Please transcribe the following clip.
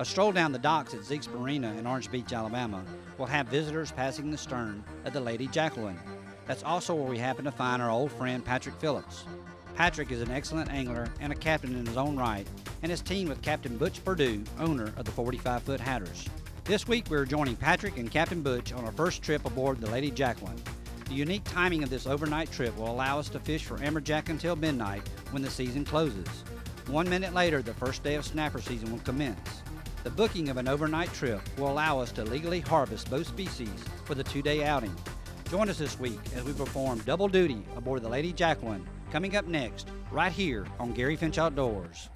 A stroll down the docks at Zeke's Marina in Orange Beach, Alabama, will have visitors passing the stern of the Lady Jacqueline. That's also where we happen to find our old friend Patrick Phillips. Patrick is an excellent angler and a captain in his own right, and is teamed with Captain Butch Pardue, owner of the 45 Foot Hatteras. This week we are joining Patrick and Captain Butch on our first trip aboard the Lady Jacqueline. The unique timing of this overnight trip will allow us to fish for amberjack until midnight when the season closes. One minute later, the first day of snapper season will commence. The booking of an overnight trip will allow us to legally harvest both species for the two day outing. Join us this week as we perform double duty aboard the Lady Jacqueline, coming up next, right here on Gary Finch Outdoors.